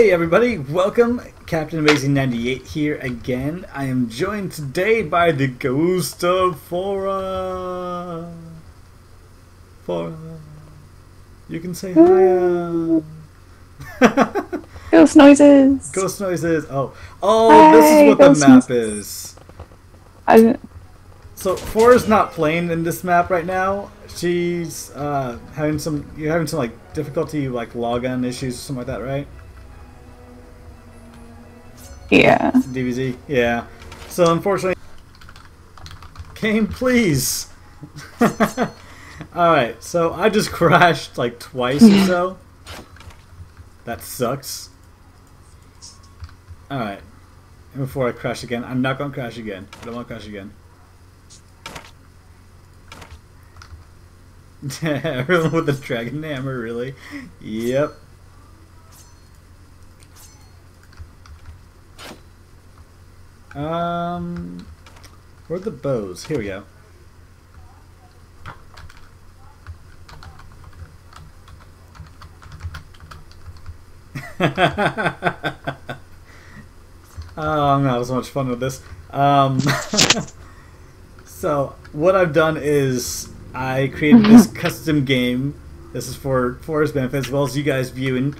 Hey everybody, welcome. Captain Amazing 98 here again. I am joined today by the ghost of Fora. Fora. You can say hi. Ghost noises. Ghost noises. Oh, oh, this is what the map is. I, So Fora's not playing in this map right now. She's uh, having some. You're having some like difficulty, like login issues, or something like that, right? Yeah. DvZ, yeah. So unfortunately, game, please. All right, so I just crashed like twice or so. That sucks. All right, and before I crash again, I'm not gonna crash again. I don't want to crash again. Everyone with the dragon hammer, really? Yep. Um, where are the bows? Here we go. oh, I'm not as much fun with this. Um, so what I've done is I created this custom game. This is for Fora's benefit as well as you guys viewing.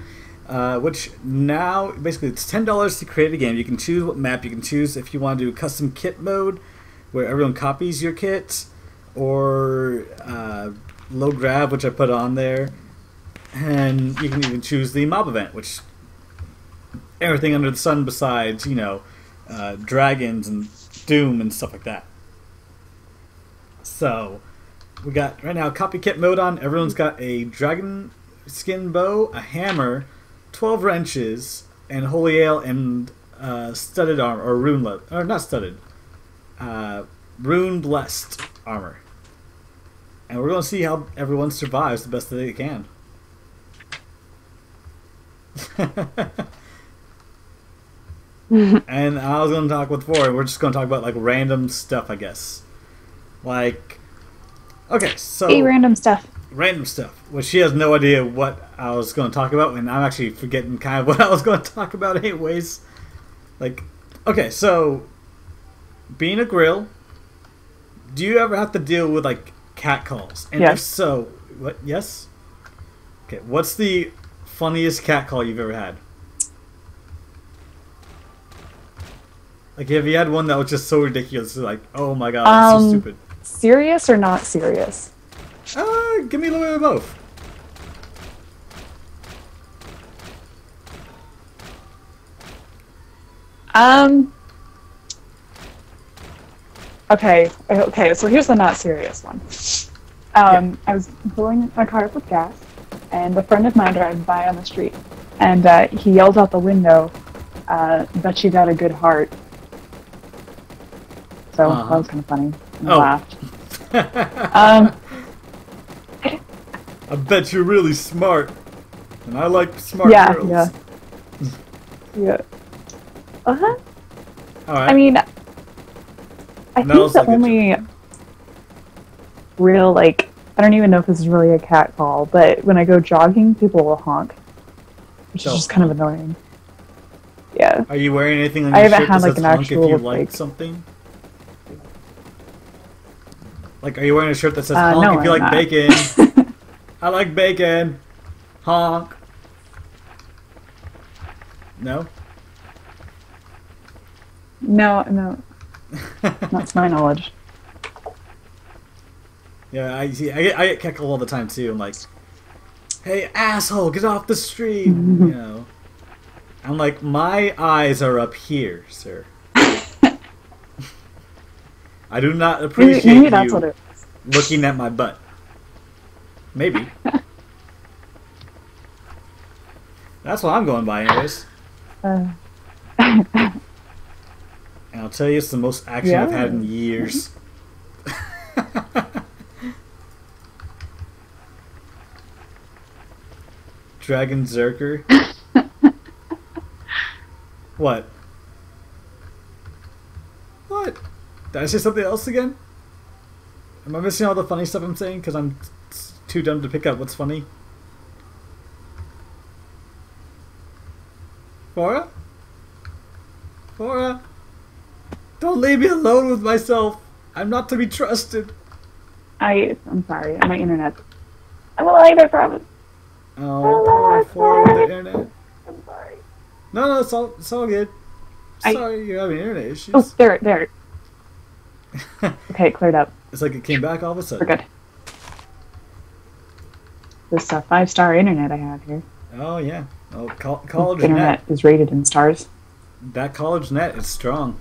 Uh, which now basically it's ten dollars to create a game. You can choose what map you can choose if you want to do custom kit mode, where everyone copies your kit, or uh, low grab, which I put on there, and you can even choose the mob event, which everything under the sun besides you know uh, dragons and doom and stuff like that. So we got right now copy kit mode on. Everyone's got a dragon skin bow, a hammer, twelve wrenches, and holy ale and uh, studded armor or rune le- or not studded, uh, rune blessed armor. And we're gonna see how everyone survives the best that they can. and I was gonna talk with Fora. We're just gonna talk about like random stuff, I guess. Like, okay, so Hey, random stuff. Random stuff, which she has no idea what I was going to talk about, and I'm actually forgetting kind of what I was going to talk about, anyways. Like, okay, so being a grill, do you ever have to deal with like cat calls? And if Yes. so, what? Yes. Okay, what's the funniest cat call you've ever had? Like, have you had one that was just so ridiculous? Like, oh my god, that's so Um, stupid. Serious or not serious? Uh, give me a little bit of both. Um. Okay. Okay. So here's the not serious one. Um, I was filling my car up with gas, and a friend of mine driving by on the street, and uh, he yelled out the window, uh, "Bet you got a good heart." So Uh-huh. that was kind of funny. And I Oh. laughed. Um. I bet you're really smart. And I like smart Yeah. girls. Yeah. Yeah. Uh huh. Alright. I mean, I think the like only real like I don't even know if this is really a cat call, but when I go jogging, people will honk, which They'll is just kind of annoying. Yeah. Are you wearing anything on I your haven't shirt had, that like, an honk if you like like- something? Like, are you wearing a shirt that says Uh, honk no, if you I'm like not. bacon? I like bacon. Honk. No? No, no, to my knowledge. yeah, I see. I get, I get all the time too. I'm like, hey, asshole, get off the street. you know. I'm like, my eyes are up here, sir. I do not appreciate maybe you that's it is. looking at my butt. Maybe. That's what I'm going by, anyways. Uh, And I'll tell you, it's the most action I've had in years. Dragon Zerker. what? What? Did I say something else again? Am I missing all the funny stuff I'm saying because I'm too dumb to pick up what's funny? Fora? Fora? Don't leave me alone with myself. I'm not to be trusted. I I'm sorry. My internet. I'm a lighter from. Oh, poor with the internet. I'm sorry. No, no, it's all, it's all good. I- Sorry you're having internet issues. Oh, there, there. Okay, it cleared up. it's like it came back all of a sudden. We're good. This uh, five star internet I have here. Oh, yeah. Oh, col- college internet net. is rated in stars. That college net is strong.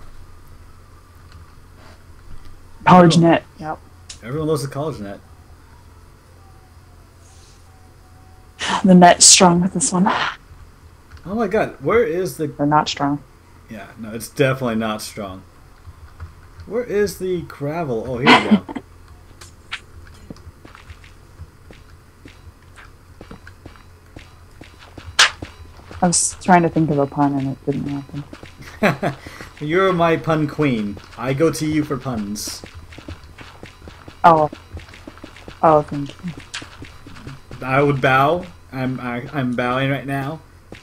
College Oh. net. Yep. Everyone loves the college net. The net's strong with this one. Oh my god, where is the. They're not strong. Yeah, no, it's definitely not strong. Where is the gravel? Oh, here we go. I was trying to think of a pun and it didn't happen. You're my pun queen. I go to you for puns. Oh. Oh, thank you. I would bow. I'm I, I'm bowing right now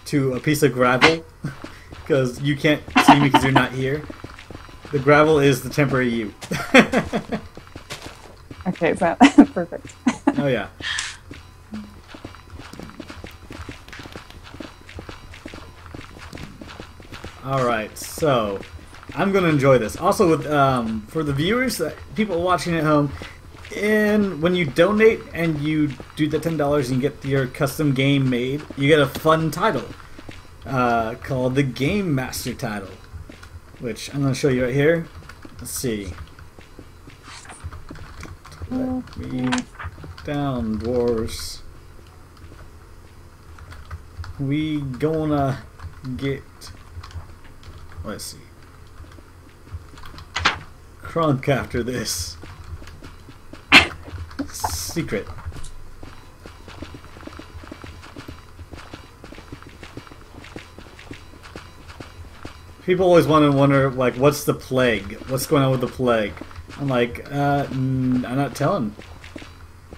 to a piece of gravel because you can't see me because you're not here. The gravel is the temporary you. Okay, so perfect. oh yeah. All right, so I'm gonna enjoy this. Also, with um, for the viewers, uh, people watching at home, and when you donate and you do the ten dollars and you get your custom game made, you get a fun title uh, called the Game Master title, which I'm gonna show you right here. Let's see. Let me down, dwarves. We gonna get. Let's see. Crunk after this. Secret. People always want to wonder, like, what's the plague? What's going on with the plague? I'm like, uh, I'm not telling.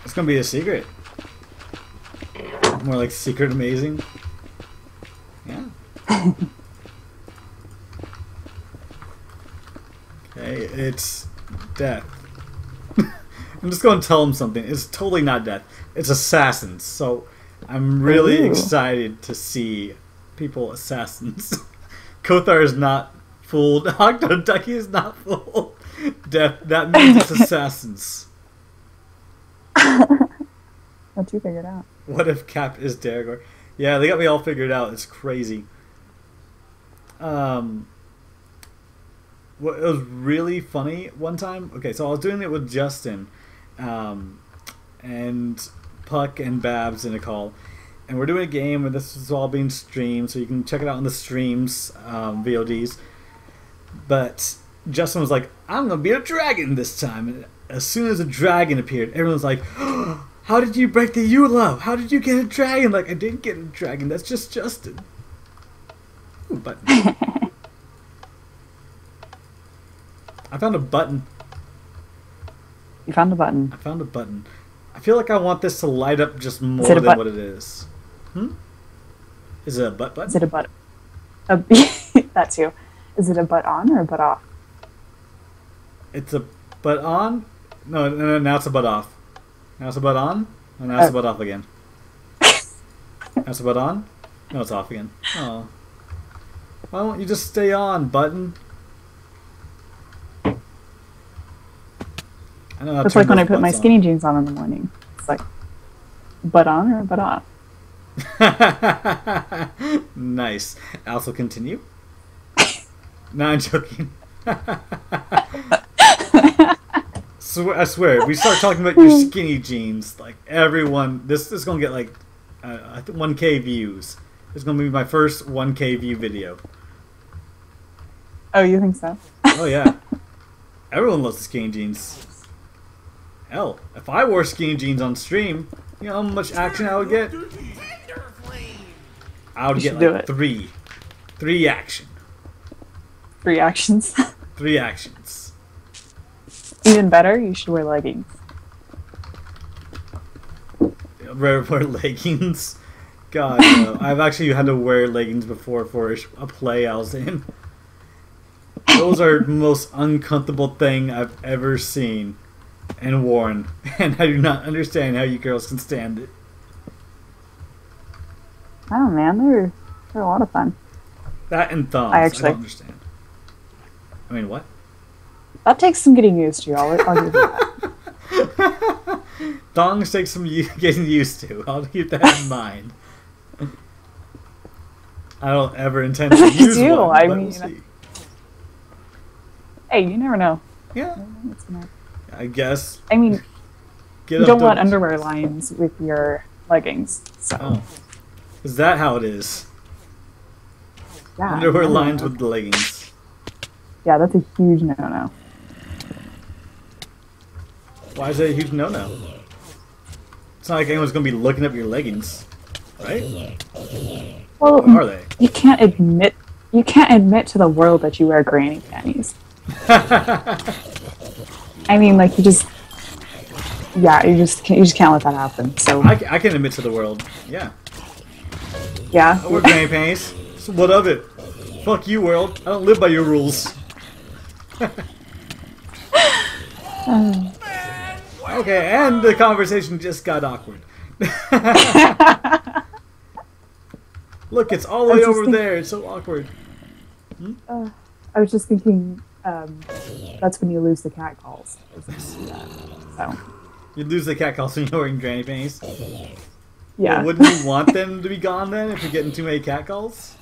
It's gonna be a secret. More like secret amazing. Yeah. it's death. I'm just gonna tell him something. It's totally not death. It's assassins. So I'm really Ooh. excited to see people assassins. Kothar is not fooled. Octo Ducky is not fooled. Death. That means it's assassins. What you figured out? What if Cap is Daragor? Yeah, they got me all figured out. It's crazy. Um, what it was really funny one time. Okay, so I was doing it with Justin, um, and Puck and Babs in a call, and we're doing a game, and this is all being streamed, so you can check it out on the streams, um, VODs. But Justin was like, "I'm gonna be a dragon this time." And as soon as a dragon appeared, everyone's like, "How did you break the Eula? How did you get a dragon?" Like, I didn't get a dragon. That's just Justin. Ooh, button. I found a button. You found a button. I found a button. I feel like I want this to light up just more than what it is. Hmm? Is it a butt button? Is it a butt? A, that too. Is it a butt on or a butt off? It's a butt on? No, no, no, now it's a butt off. Now it's a butt on? And now it's a Oh. butt off again. now it's a butt on? No, it's off again. Oh. Why won't you just stay on, button? I know That's like when I put my on. skinny jeans on in the morning. It's like butt on or butt off. nice. Also continue. no, I'm joking. I swear, if we start talking about your skinny jeans, like everyone, this is gonna get like uh, 1K views. It's gonna be my first 1K view video. Oh, you think so? Oh yeah, everyone loves the skinny jeans. Hell, if I wore skinny jeans on stream, you know how much action I would get. I would get like three, three action, Reactions. three actions. Even better, you should wear leggings. Rare wear leggings. God, no. I've actually had to wear leggings before for a play I was in. Those are the most uncomfortable thing I've ever seen and worn, and I do not understand how you girls can stand it. Oh man, they're they're a lot of fun. That and thongs. I I, don't understand. I mean, what? That takes some getting used to. I'll, I'll give you that. Thongs take some u- getting used to. I'll keep that in mind. I don't ever intend to use do, one. I mean- we'll. Hey, you never know. Yeah, I guess. I mean, you don't to- want underwear lines with your leggings. So Oh, is that how it is? yeah, Underwear lines with the leggings. Yeah, that's a huge no-no. Why is that a huge no-no? It's not like anyone's gonna be looking up your leggings, right? Well, Or are they? you can't admit you can't admit to the world that you wear granny panties. I mean, like you just, yeah, you just can't, you just can't let that happen. So I, I can admit to the world. Yeah, yeah, I wear granny panties. So what of it? Fuck you, world. I don't live by your rules. okay, and the conversation just got awkward. Look, it's all the way over think- there. It's so awkward. Hmm? Uh, I was just thinking um, that's when you lose the cat calls. you. So You lose the cat calls when you're wearing granny panties. yeah, Well, wouldn't you want them to be gone then if you're getting too many cat calls?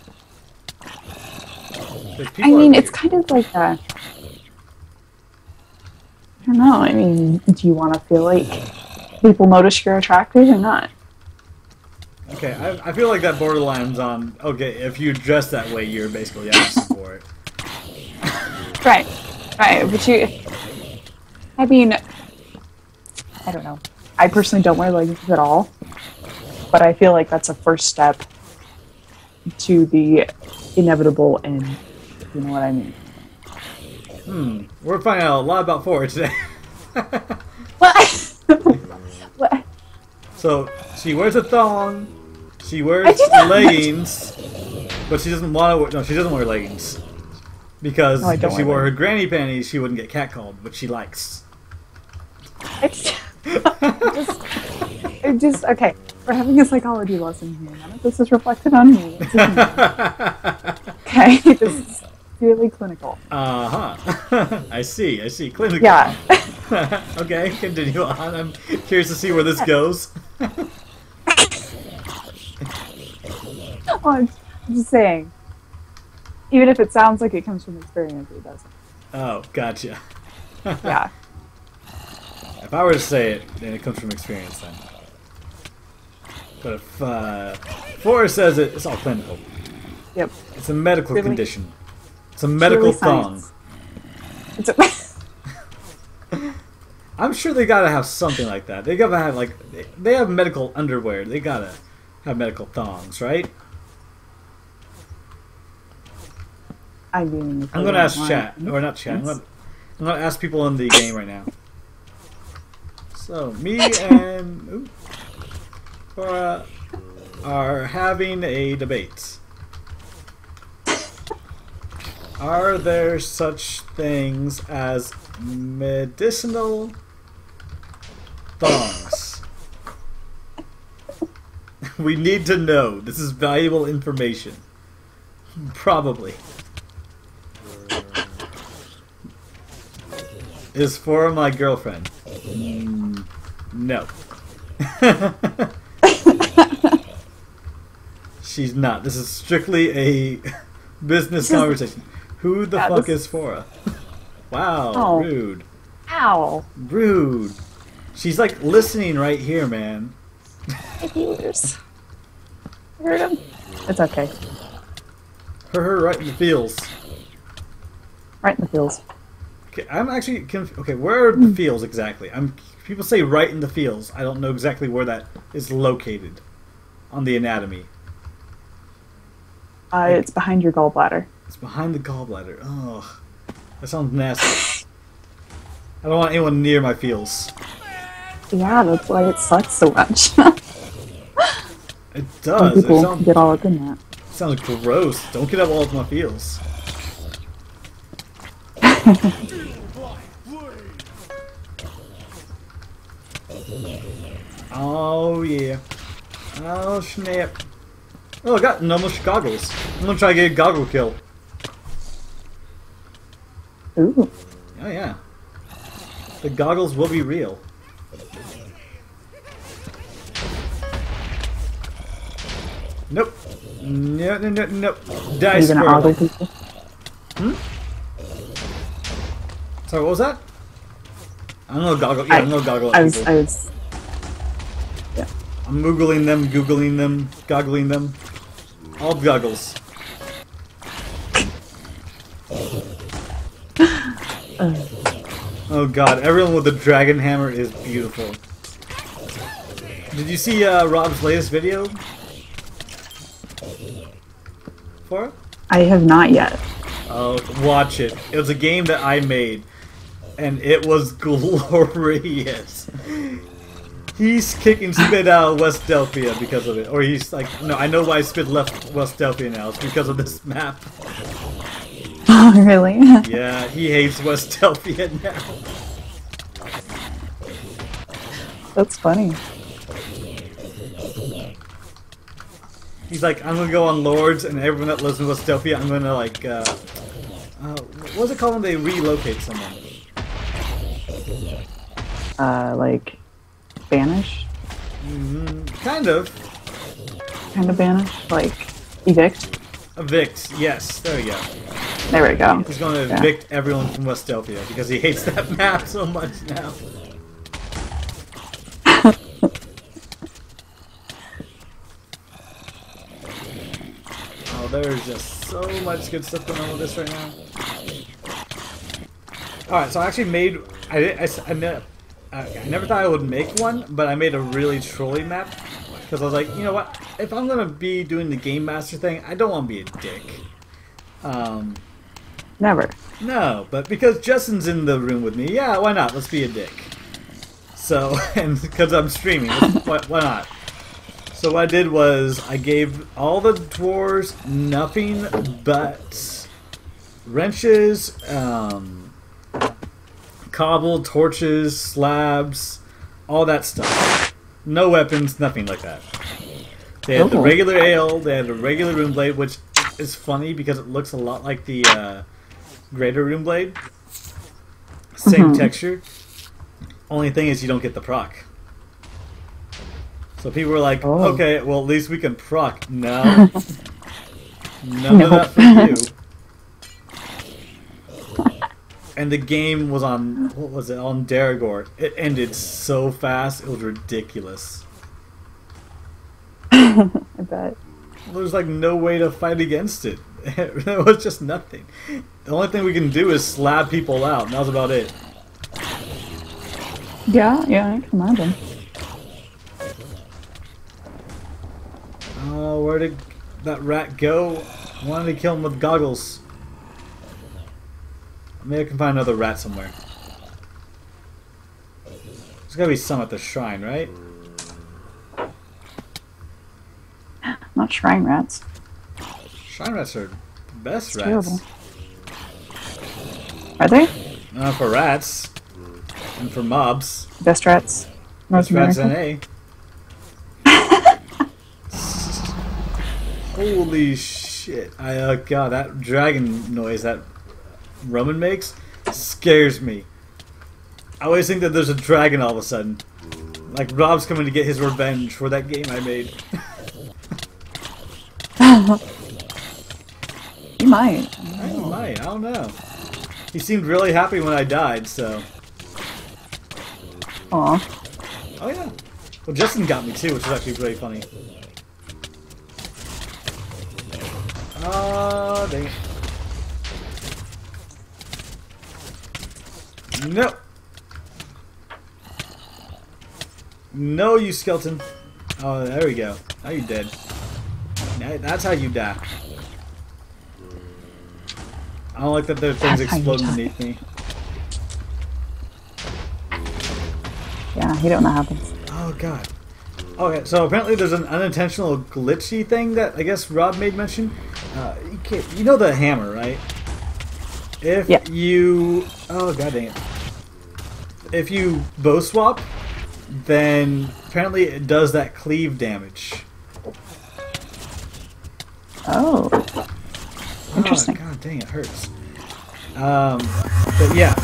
I mean, it's kind of like a. I don't know. I mean, do you want to feel like people notice you're attractive or not? Okay, I, I feel like that borderlines on okay. If you dress that way, you're basically asking for it. Right, right. But you, I mean, I don't know. I personally don't wear leggings at all, but I feel like that's a first step to the inevitable end. You know what I mean? Hmm. We're finding out a lot about Fora today. What? what? so she wears a thong. She wears leggings, but she doesn't want to. Wear, no, she doesn't wear leggings because No, if she wore her granny panties, she wouldn't get catcalled, which she likes. It's just, it just okay. We're having a psychology lesson here. None of this is reflected on me. Okay, this is purely clinical. Uh huh. I see. I see. Clinical. Yeah. okay, continue on. I'm curious to see where this goes. I'm I'm just saying. Even if it sounds like it comes from experience, it doesn't. Oh, gotcha. Yeah. If I were to say it, then it comes from experience then. But if uh, Forrest says it, it's all clinical. Yep. It's a medical Really? condition. It's a medical Purely thong. science. It's a, I'm sure they gotta have something like that. They gotta have like they- they have medical underwear. They gotta have medical thongs, right? I mean, I'm gonna ask chat, or not chat. I'm gonna, I'm gonna ask people in the game right now. So me and ooh, Cora are having a debate. Are there such things as medicinal thongs? we need to know. This is valuable information. Probably. Is for my girlfriend. Mm, no. She's not. This is strictly a business conversation. Who the fuck is Fora? wow, Oh. rude. Ow. Rude. She's like listening right here, man. My viewers. Heard him? It's okay. Her, her right in the feels. Right in the feels. Okay, I'm actually conf- okay. Where are the feels exactly? I'm. People say right in the feels. I don't know exactly where that is located on the anatomy. Uh, it's behind your gallbladder. It's behind the gallbladder. Ugh, that sounds nasty. I don't want anyone near my feels. Yeah, that's why it sucks so much. It does. It people sounds, get all up in that. sounds gross. Don't get up all of my feels. oh yeah. Oh snap. Oh, I got normal goggles. I'm gonna try to get a goggle kill. Ooh. Oh yeah. The goggles will be real. Nope. No, no, no, no. Die, Are gonna ogle people? Hmm? Sorry, what was that? I'm gonna goggle. Yeah, I, am gonna goggle I was, people. I was. I'm googling them, googling them, goggling them. All goggles. Oh god, everyone with the dragon hammer is beautiful. Did you see uh, Rob's latest video? Fora? I have not yet. Oh, watch it. It was a game that I made, and it was glorious. He's kicking Spit out of West Delphia because of it. Or he's like, no, I know why Spit left West Delphia now. It's because of this map. Oh, really? Yeah, he hates West Delphia now. That's funny. He's like, I'm gonna go on Lords, and everyone that lives in West Delphia, I'm gonna like, uh, uh, what's it called when they relocate someone? Uh, like, banish? Mm, kind of. Kind of banish? Like, evict? Evict, yes, there we go. There we go. He's gonna Yeah. evict everyone from West Delphia because he hates that map so much now. oh, there's just so much good stuff going on with this right now. Alright, so I actually made. I, I, I made, I never thought I would make one, but I made a really trolly map. Because I was like, you know what? If I'm gonna be doing the Game Master thing, I don't want to be a dick. Um, Never. no, but because Justin's in the room with me, yeah, why not? Let's be a dick. So, and because I'm streaming, why, why not? So what I did was I gave all the dwarves nothing but wrenches, um, cobble, torches, slabs, all that stuff. No weapons, nothing like that. They had the Oh. regular ale, they had a regular rune blade, which is funny because it looks a lot like the uh, greater rune blade. Same Mhm. texture. Only thing is you don't get the proc. So people were like, Oh. okay, well at least we can proc. No. None No. of that for you. And the game was on what was it on Daragor? It ended so fast, it was ridiculous. I bet. There was like no way to fight against it. there was just nothing. The only thing we can do is slap people out, and that was about it. Yeah, yeah, I can imagine. Uh, oh, where did that rat go? Wanted to kill him with goggles. Maybe I can find another rat somewhere. There's gotta be some at the shrine, right? Not shrine rats. Shrine rats are the best It's rats. terrible. Are they? Not for rats. And for mobs. Best rats? North Best rats America? A. Holy shit. I, uh, God, that dragon noise that Roman makes scares me. I always think that there's a dragon all of a sudden. Like Rob's coming to get his revenge for that game I made. You might. I don't know. I don't know. He seemed really happy when I died, so. Aw. Oh yeah. Well, Justin got me too, which is actually really funny. Oh, dang it. No. No, you skeleton. Oh, there we go. Now you're dead. Now, that's how you die. I don't like that there are things That's how exploding beneath me. Yeah, you don't know how happens. Oh god. Okay, so apparently there's an unintentional glitchy thing that I guess Rob made mention. Uh, you, can't, you know the hammer, right? If Yeah. you oh god dang it, if you bow swap, then apparently it does that cleave damage. Oh, Interesting. Oh, god dang it hurts. Um, but yeah,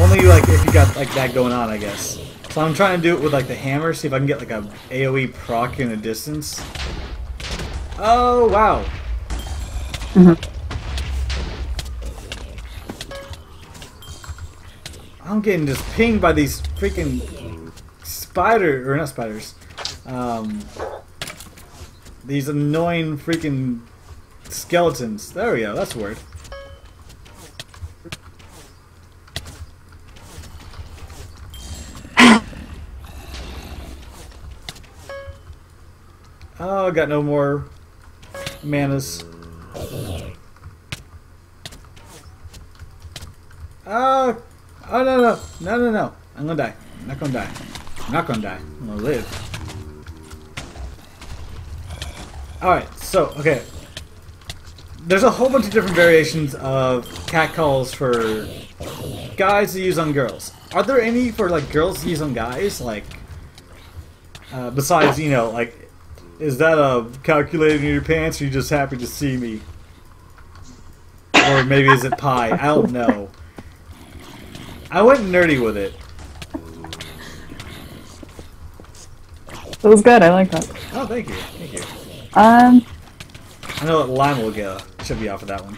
only like if you got like that going on, I guess. So I'm trying to do it with like the hammer, see if I can get like a AOE proc in the distance. Oh wow. Mhm. I'm getting just pinged by these freaking spider or not spiders. Um, these annoying freaking skeletons. There we go. That's a word. Oh, I got no more manas. Oh, oh no no no no no! I'm gonna die. I'm not gonna die. I'm not gonna die. I'm gonna live. All right. So okay. There's a whole bunch of different variations of cat calls for guys to use on girls. Are there any for like girls to use on guys? Like, uh, besides you know like is that a calculating in your pants, or you just happy to see me? Or maybe is it pie? I don't know. I went nerdy with it. that was good. I like that. Oh, thank you, thank you. Um, I know that Lime will get should be off of that one.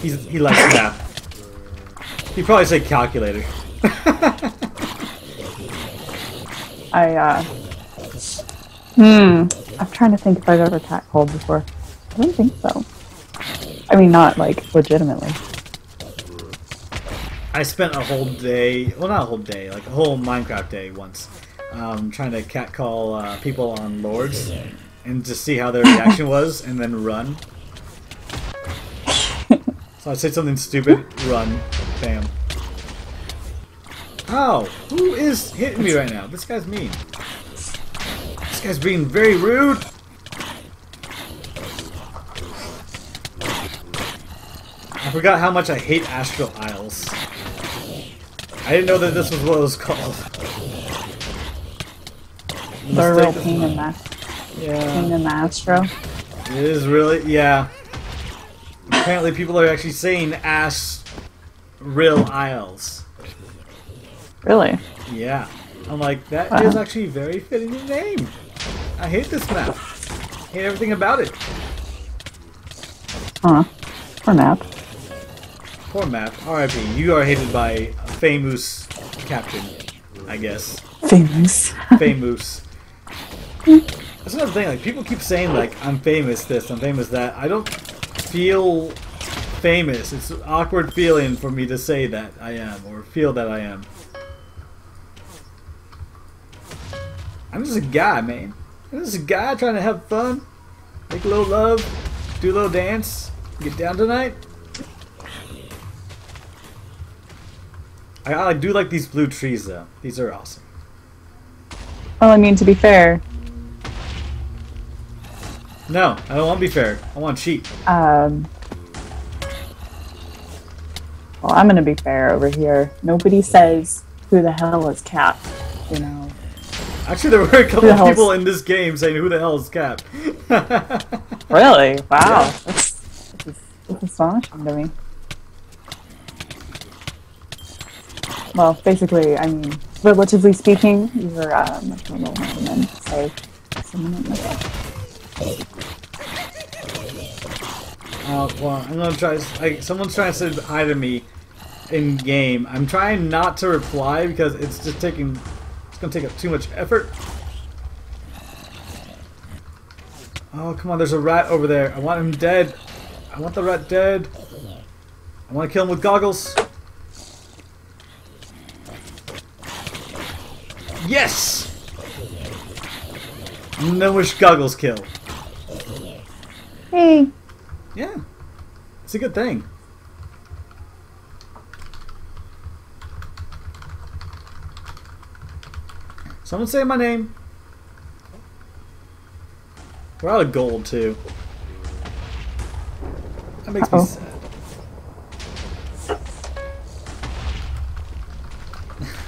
He's he likes math. He'd probably say calculator. I uh, hmm. I'm trying to think if I've ever catcalled before. I don't think so. I mean, not like legitimately. I spent a whole day, well, not a whole day, like a whole Minecraft day once, um, trying to catcall uh, people on Lords and just see how their reaction was, and then run. So I say something stupid, run, bam. Oh, who is hitting me right now? This guy's mean. This guy's being very rude. I forgot how much I hate Astral Isles. I didn't know that this was what it was called. They're real pain in the pain Yeah, in the astro. it is really yeah. Apparently, people are actually saying Ash Real Isles. Really? Yeah, I'm like that Wow. is actually very fitting in name. I hate this map. hate everything about it. Huh? Poor map. Poor map. R.I.P. You are hated by famous captain, I guess. Famous. famous. That's another thing. Like people keep saying, like I'm famous this, I'm famous that. I don't feel famous. It's an awkward feeling for me to say that I am or feel that I am. I'm just a guy, man. I'm just a guy trying to have fun, make a little love, do a little dance, get down tonight. I, I do like these blue trees though. These are awesome. Well, I mean, to be fair, No, I don't want to be fair. I want to cheat. um, well, I'm gonna be fair over here. Nobody says who the hell is Cap. You know. Actually, there were a couple of people in this game saying, "Who the hell is Cap?" Really? Wow. Yeah. That's, that's astonishing to me. Well, basically, I mean, relatively speaking, you're uh, much more well-known than, say, someone. Oh, well, I'm gonna try. Like, someone's trying to say hi to me in game. I'm trying not to reply because it's just taking. It's gonna take up too much effort. Oh, come on! There's a rat over there. I want him dead. I want the rat dead. I want to kill him with goggles. Yes. No wish goggles kill. Hey, Yeah, it's a good thing. Someone say my name. We're out of gold too. That makes Uh-oh. me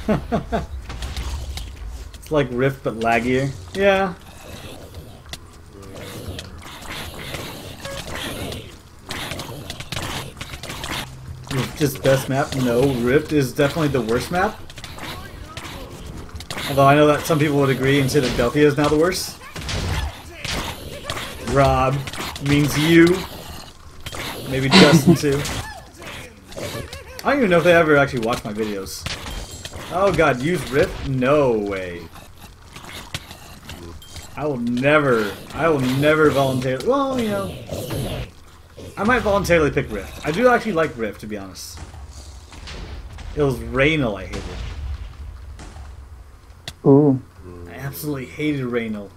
sad. it's like Rift but laggier. Yeah. Rift is best map? No, Rift is definitely the worst map. Although I know that some people would agree and say that Delphia is now the worst. Rob means you. Maybe Justin too. I don't even know if they ever actually watch my videos. Oh god, use Rift? No way. I will never, I will never voluntarily, well, you know, I might voluntarily pick Rift. I do actually like Rift, to be honest. It was Raynal I hated. Ooh. I absolutely hated Raynal.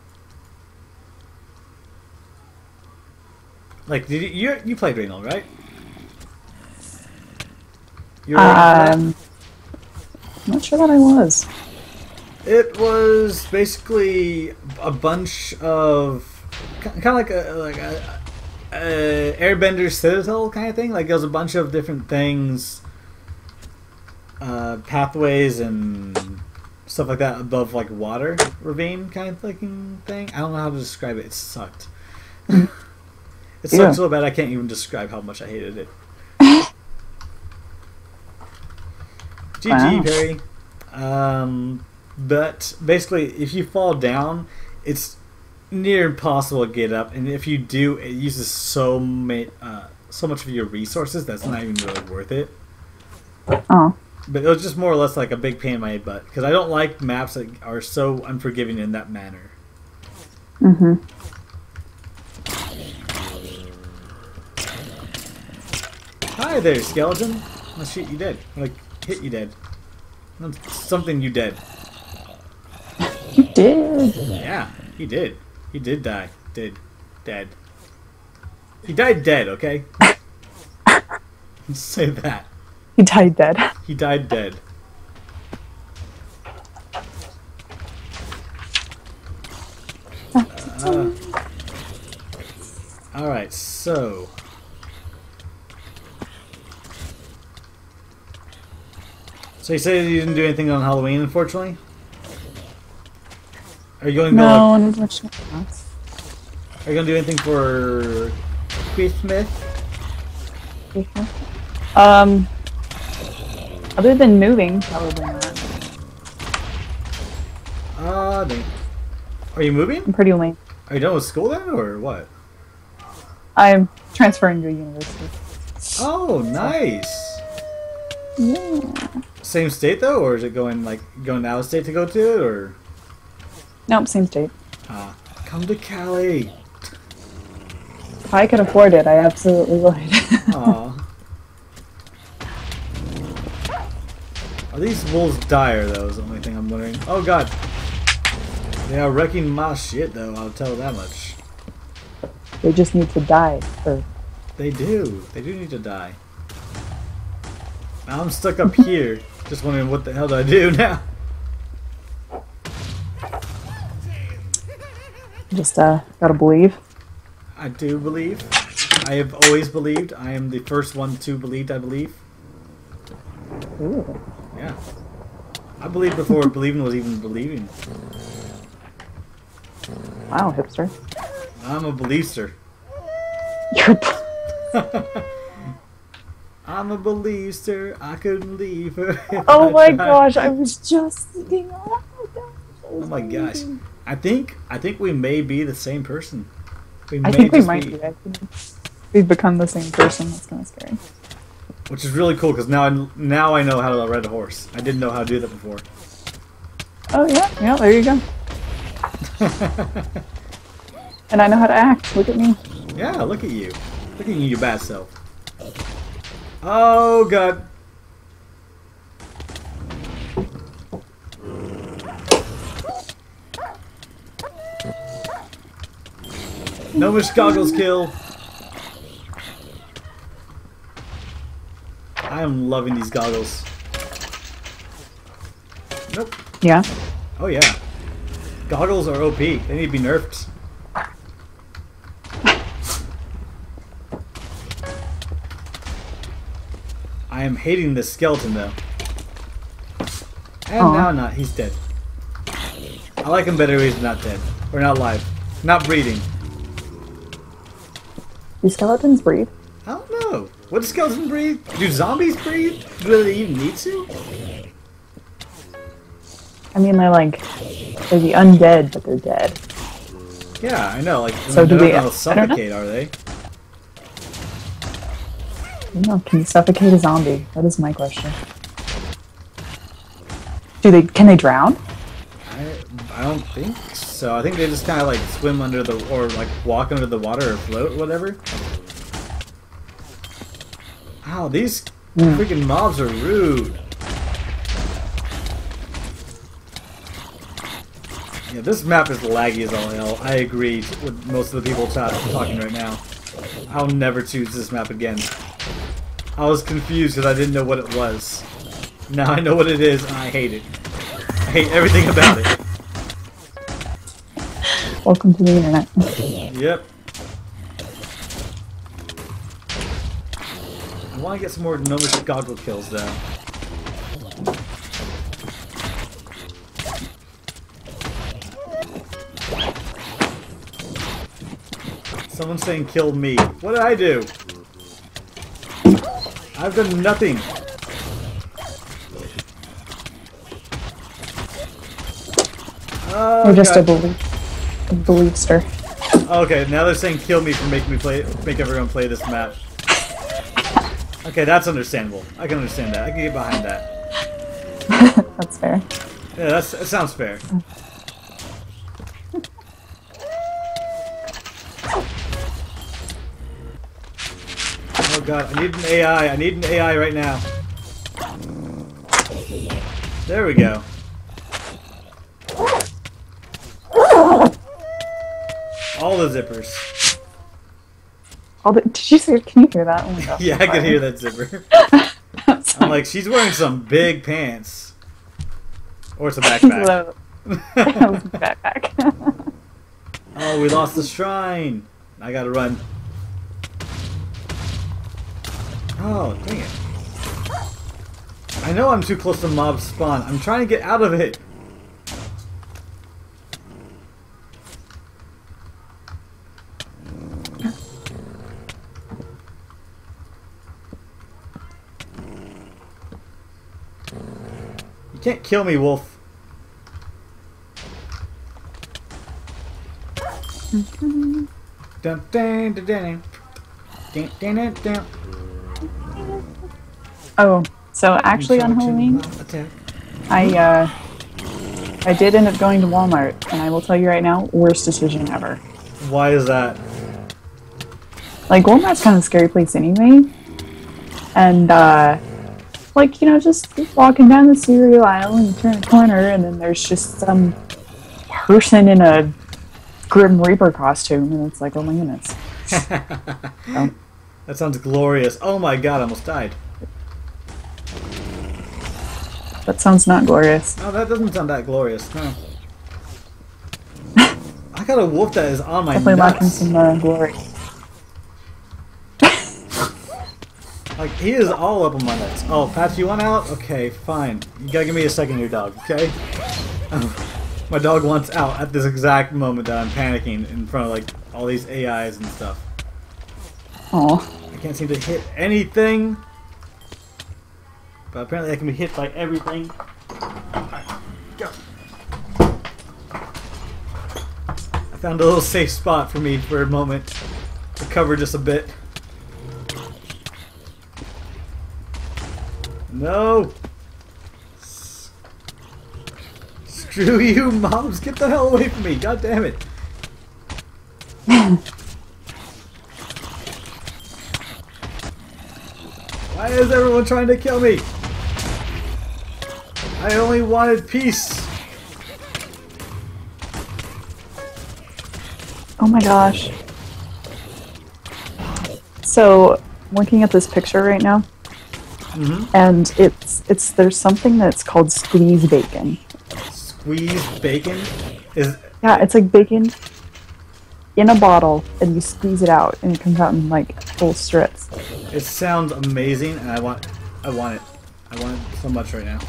Like, did you you, you played Raynal, right? You were Raynal? Um, I'm not sure that I was. It was basically a bunch of kind of like a like a, a Airbender Citadel kind of thing. Like there was a bunch of different things, uh, pathways and stuff like that above like water ravine kind of looking thing. I don't know how to describe it. It sucked. it sucked Yeah. so bad I can't even describe how much I hated it. GG Wow. Perry. Um, but basically, if you fall down, it's near impossible to get up, and if you do, it uses so ma- uh, so much of your resources that's not even really worth it. Oh. But it was just more or less like a big pain in my butt because I don't like maps that are so unforgiving in that manner. Mm-hmm. Hi there, skeleton. Oh shit, you dead. Like hit you dead. Something you dead. You did. Yeah, he did. He did die. Did. Dead. He died dead, okay? Say that. He died dead. He died dead. Uh, Alright, so. So you say you didn't do anything on Halloween, unfortunately? Are you going to go No, unfortunately not. Are you gonna do anything for Christmas? Um, other than moving, probably not. Uh, dang. Are you moving? I'm pretty lame. Are you done with school then, or what? I'm transferring to a university. Oh, nice. Yeah. Same state though, or is it going like going out of state to go to it, or Nope, same state. uh, come to Cali? If I could afford it, I absolutely would. Aw. Are these wolves dire though? Is the only thing I'm wondering. Oh god. They are wrecking my shit though. I'll tell that much. they just need to die. Or They do. They do need to die. Now I'm stuck up here, just wondering what the hell do I do now. Just uh, gotta believe. I do believe. I have always believed. I am the first one to believe. I believe. Ooh. Yeah. I believed before believing was even believing. Wow, hipster. I'm a believer. I'm a believer. I couldn't leave her. Oh I my tried. gosh! I was just thinking. Oh my gosh. Oh my gosh. I think I think we may be the same person. We I think we might be. be. We've become the same person. That's kind of scary. which is really cool because now I now I know how to ride a horse. I didn't know how to do that before. Oh yeah, yeah. There you go. And I know how to act. Look at me. Yeah, look at you. Look at you, your bad self. Oh god. No wish goggles kill. I am loving these goggles. Nope. Yeah. Oh yeah. Goggles are OP. They need to be nerfed. I am hating this skeleton though. And Aw. now not. He's dead. I like him better when he's not dead. Or not alive. Not breathing. Do skeletons breathe? I don't know. What does skeleton breathe? Do zombies breathe? Do they even need to? I mean, they're like they're the undead, but they're dead. Yeah, I know. Like, So do they're they- not I gonna don't know. suffocate, are they? Can you suffocate a zombie? That is my question. Do they? Can they drown? I, I don't think so. I think they just kind of like swim under the, or like walk under the water or float, whatever. Wow, these Hmm. freaking mobs are rude. Yeah, this map is laggy as all hell. I agree with most of the people ta- talking right now. I'll never choose this map again. I was confused because I didn't know what it was. Now I know what it is, and I hate it. I hate everything about it. Welcome to the internet. Yep. I want to get some more gnomish goggle kills though. Someone's saying kill me. What did I do? I've done nothing. Oh, You're just a oh, God. Beliefster. Okay, now they're saying kill me for making me play, make everyone play this map. Okay, that's understandable. I can understand that. I can get behind that. That's fair. Yeah, that's, that sounds fair. Oh god, I need an AI. I need an AI right now. There we go. All the zippers. All the, did you say? Can you hear that? Oh gosh, Yeah, I can hear that zipper. I'm like, she's wearing some big pants. Or it's a backpack. backpack. oh, we lost the shrine. I gotta run. Oh, dang it. I know I'm too close to mob spawn. I'm trying to get out of it. Can't kill me, wolf. Oh, so actually on Halloween. I uh, I did end up going to Walmart, and I will tell you right now, worst decision ever. Why is that? Like Walmart's kind of a scary place anyway, and uh, like you know, just walking down the cereal aisle and you turn a corner, and then there's just some person in a Grim Reaper costume, and it's like, oh my goodness. Oh. That sounds glorious. Oh my god, I almost died. That sounds not glorious. No, that doesn't sound that glorious. No. I got a wolf that is on my Definitely lacking nuts. some uh, glory. Like, he is all up on my nuts. Oh, Pat, you want out? Okay, fine. You gotta give me a second here, dog, okay? my dog wants out at this exact moment that I'm panicking in front of, like, all these AIs and stuff. Oh, I can't seem to hit anything. But apparently I can be hit by everything. Alright, go. I found a little safe spot for me for a moment. Recover just a bit. No! Screw you, mobs! Get the hell away from me! God damn it! Why is everyone trying to kill me? I only wanted peace. oh my gosh. So, looking at this picture right now, Mm-hmm. and it's it's there's something that's called squeeze bacon. Squeeze bacon. Is Yeah, it's like bacon in a bottle, and you squeeze it out, and it comes out in like full strips. it sounds amazing, and I want I want it. I want it so much right now.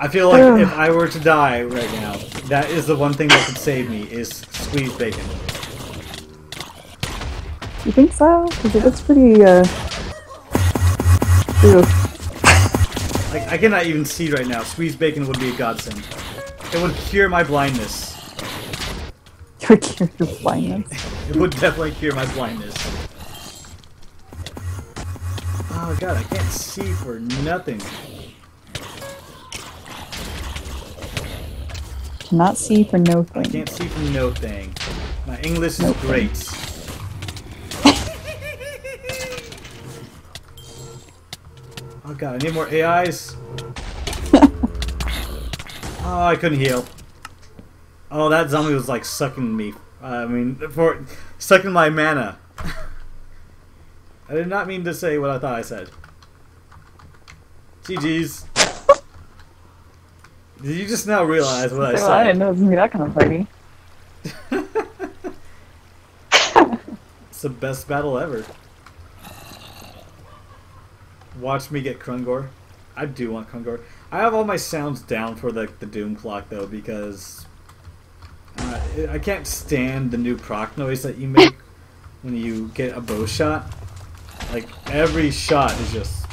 I feel like Ugh. if I were to die right now, that is the one thing that could save me is squeeze bacon. You think so? Because it looks pretty. uh... Like I cannot even see right now. Squeeze bacon would be a godsend. It would cure my blindness. Your cure your blindness. It would definitely cure my blindness. Oh god, I can't see for nothing. Cannot see for no I can't see for no thing. My English is great. Oh god, I need more AIs. oh, I couldn't heal. Oh, that zombie was like sucking me. I mean, for sucking my mana. I did not mean to say what I thought I said. GG's. Did you just now realize what I Well, I didn't know it was gonna be that kind of party. It's the best battle ever. Watch me get Krungor. I do want Krungor. I have all my sounds down for the, the Doom clock though because uh, I can't stand the new proc noise that you make when you get a bow shot. Like every shot is just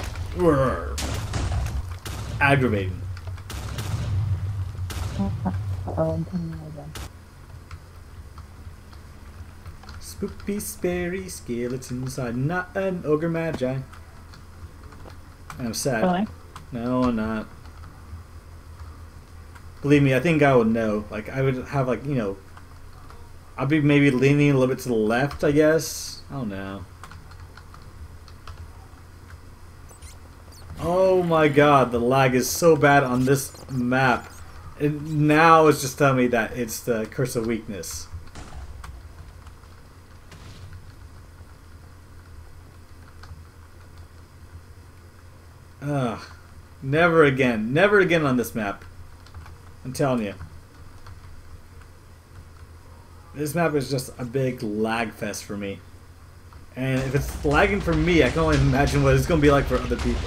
aggravating. It again. Spoopy, sperry, skeletons. I'm not an ogre magi. I'm sad. Really? No, I'm not. Believe me, I think I would know. Like, I would have, like, you know. I'd be maybe leaning a little bit to the left, I guess. I don't know. Oh my god, the lag is so bad on this map. And now it's just telling me that it's the curse of weakness. Ugh. Never again. Never again on this map. I'm telling you. This map is just a big lag fest for me. And if it's lagging for me, I can only imagine what it's going to be like for other people.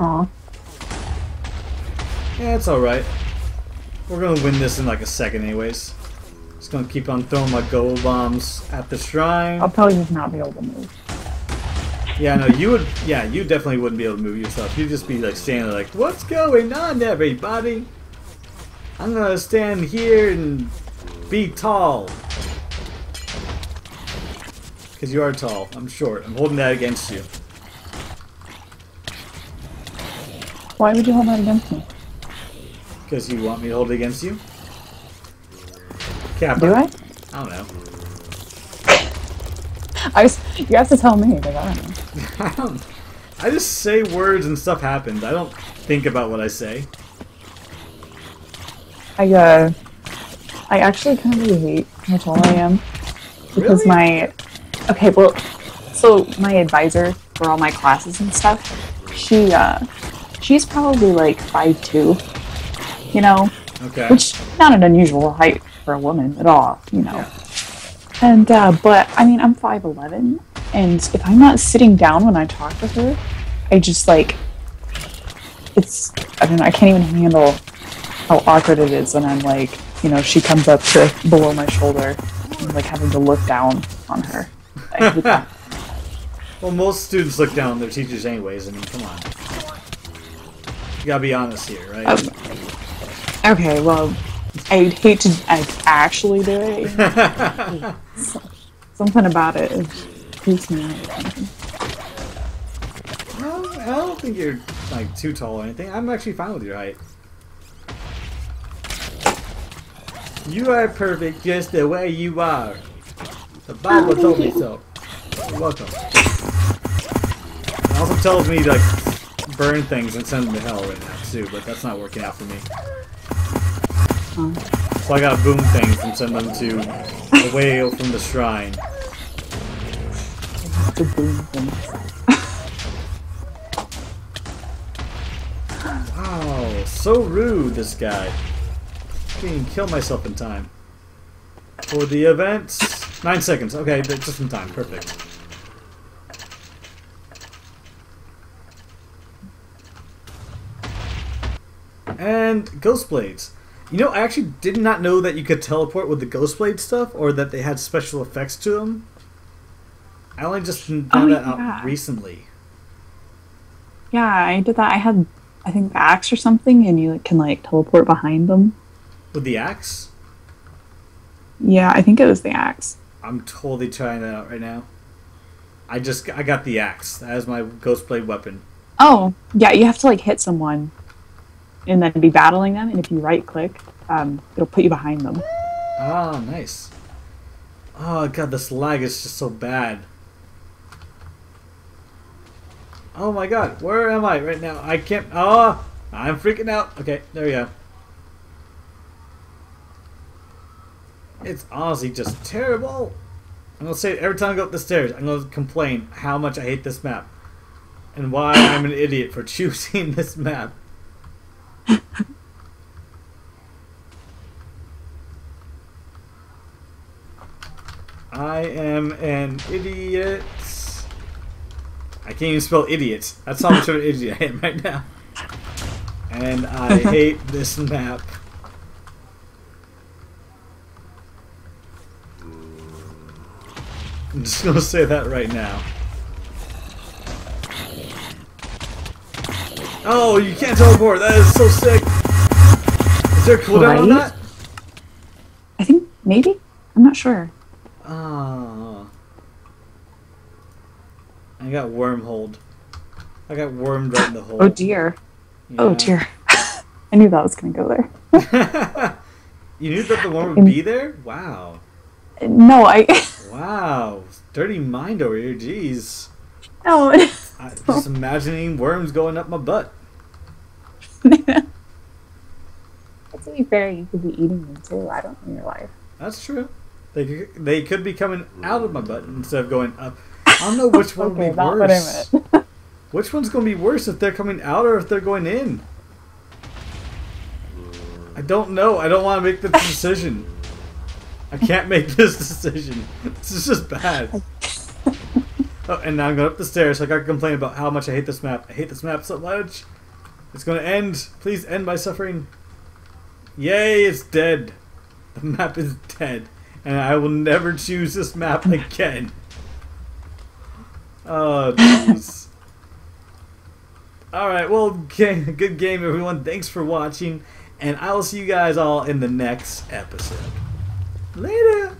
Aw. Yeah, it's alright. We're going to win this in like a second anyways. Just to keep on throwing my gold bombs at the shrine. I'll probably just not be able to move. Yeah, no, you would. Yeah, you definitely wouldn't be able to move yourself. You'd just be like standing there like, "What's going on, everybody? I'm gonna stand here and be tall." Because you are tall. I'm short. I'm holding that against you. Why would you hold that against me? Because you want me to hold it against you. Do I? I don't know. I was, you have to tell me, because I don't know. I don't. I just say words and stuff happens. I don't think about what I say. I, uh, I actually kind of really hate how tall I am. Because Really? my, okay, well, so my advisor for all my classes and stuff, she, uh, she's probably like five two, you know? Okay. which not an unusual height for a woman at all, you know. And uh, but I mean, I'm five eleven, and if I'm not sitting down when I talk with her, I just like it's I don't know. I can't even handle how awkward it is when I'm like, you know, she comes up to below my shoulder, and like having to look down on her. I hate that. Well, most students look down on their teachers anyways. I mean, come on. You gotta be honest here, right? Um, okay, well, I'd hate to actually do it. Something about it, creeps me out. I don't think you're like too tall or anything. I'm actually fine with your height. You are perfect just the way you are. The Bible told me so. You're welcome. It also tells me to like burn things and send them to hell right now too, but that's not working out for me. So I got boom things and send them to away from the shrine. The boom things. wow, so rude this guy. I can kill myself in time. For the event. Nine seconds. Okay, just in time. Perfect. And ghost blades. You know, I actually did not know that you could teleport with the Ghost Blade stuff, or that they had special effects to them. I only just found Oh, that yeah. out recently. Yeah, I did that. I had, I think, the axe or something, and you can like teleport behind them. With the axe? Yeah, I think it was the axe. I'm totally trying that out right now. I just I got the axe. That is my Ghost Blade weapon. Oh, yeah, you have to like hit someone, and then be battling them. And if you right click, um, it'll put you behind them. Ah, nice. Oh god, this lag is just so bad. Oh my god, where am I right now? I can't. Oh, I'm freaking out. Okay, there we go. It's honestly just terrible. I'm gonna say every time I go up the stairs. I'm gonna complain how much I hate this map, and why I'm an idiot for choosing this map. I am an idiot. I can't even spell idiot. That's how much of an idiot I am right now. And I hate this map. I'm just gonna say that right now. Oh, you can't teleport! That is so sick! Is there a cooldown on that? I think maybe. I'm not sure. Ah. I got wormholed. I got wormed right in the hole. Oh dear. Oh dear. I knew that was gonna go there. you knew that the worm would be there? Wow. No, I. Wow. Dirty mind over here, jeez. no. I, just imagining worms going up my butt. to be fair, you could be eating them too. I don't know your life. That's true. They could, they could be coming out of my butt instead of going up. I don't know which one okay, would be not what I worse. Which one's going to be worse if they're coming out or if they're going in? I don't know. I don't want to make this decision. I can't make this decision. This is just bad. Oh, and now I'm going up the stairs, so I gotta complain about how much I hate this map. I hate this map so much. It's gonna end. Please end my suffering. Yay, it's dead. The map is dead. And I will never choose this map again. Oh, jeez. Alright, well, good game, everyone. Thanks for watching. And I will see you guys all in the next episode. Later!